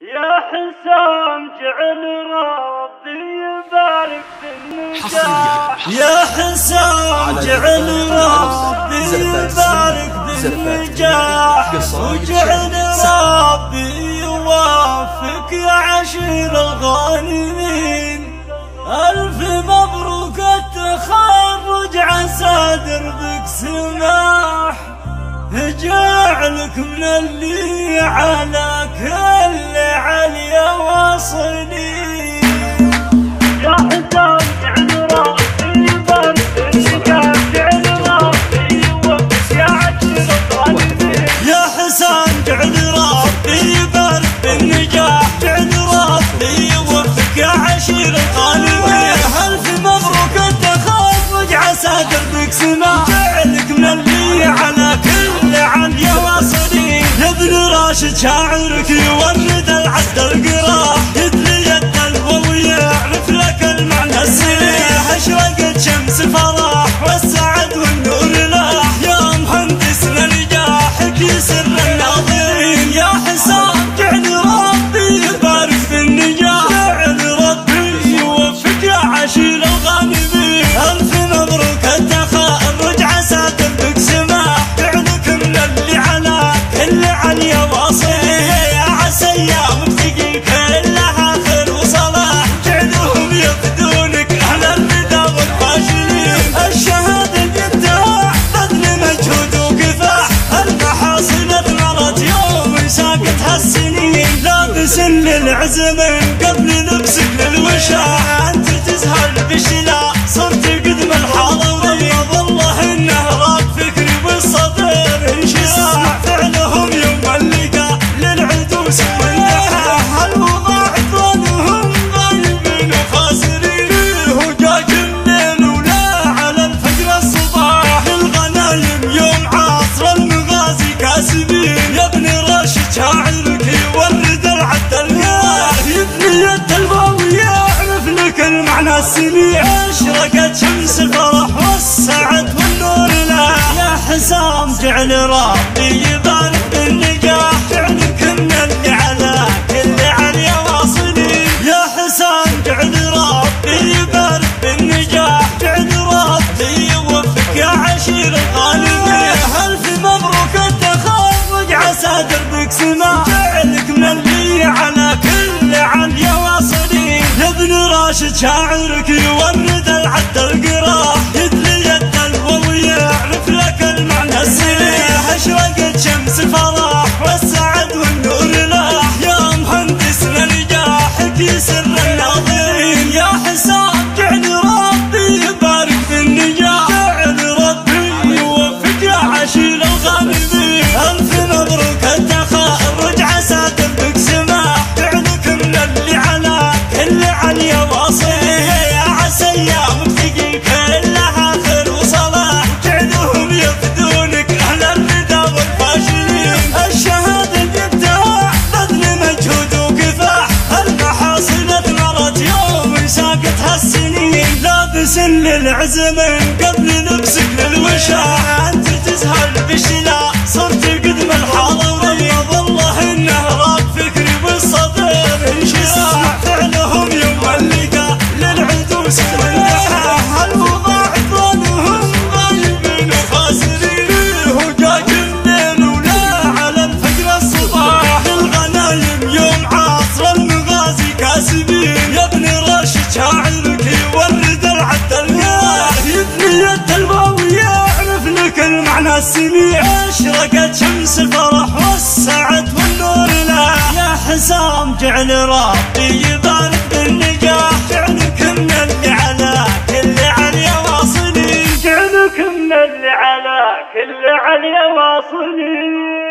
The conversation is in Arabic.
يا حسام جعل ربي يبارك في النجاح. يا حسام جعل ربي يبارك بالنجاح وجعل ربي يوفق يا عشير الغانمين. ألف مبروك التخرج عسى دربك سماح. جعلك من اللي على كل عليا وصلي يا حسام يا حسام جعل شاعرك يورد لابس للعزم قبل لبسك للوشاح أنت تزهر بشلا جعل ربي يبارك بالنجاح جعلك من اللي على كل عليا واصلين يا حسام جعل ربي يبارك بالنجاح جعل ربي يوفق يا عشير الغالبين الف مبروك التخرج عسى دربك سما. جعلك من اللي على كل عليا واصلين يا ابن راشد شاعرك يورد لابس للعزم قبل لبسك للوشاح أنت تزهر بشلا صرت قدم الحاضرين والله إنه راك فكري بالصدر. انشراح فعلهم يوم اللقاء. للعدوس والنحاح السميع أشرقت شمس الفرح والسعد والنور لا يا حسام جعل ربي يبارك بالنجاح. جعلك من اللي على كل عليا واصلين. جعلك من اللي على كل عليا واصلين.